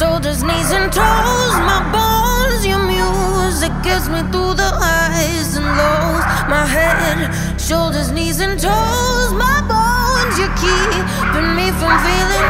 shoulders, knees and toes, my bones, your music gets me through the highs and lows. My head, shoulders, knees and toes, my bones, you're keeping me from feeling.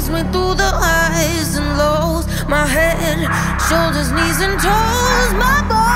tears went through the highs and lows. My head, shoulders, knees, and toes. My body.